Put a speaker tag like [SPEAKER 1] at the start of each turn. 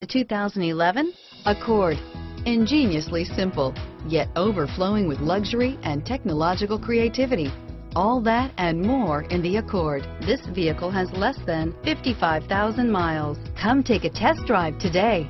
[SPEAKER 1] The 2011 Accord. Ingeniously simple, yet overflowing with luxury and technological creativity. All that and more in the Accord. This vehicle has less than 55,000 miles. Come take a test drive today.